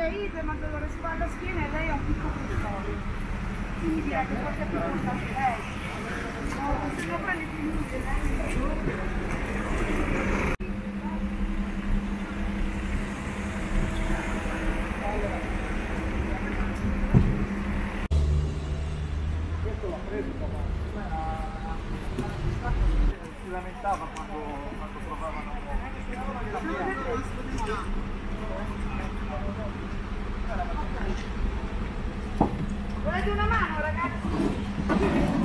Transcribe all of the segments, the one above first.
deide, ma dolore spalla schiena e lei ha un piccolo custodio. Quindi direi che forse è più brutta che lei. No, se no prende più inutile, eh? lei. si lamentava quando, quando provavano un po'. Date una mano ragazzi.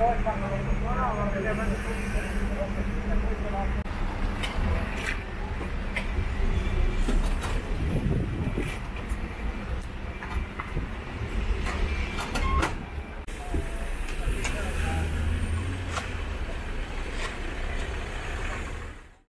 Thank you.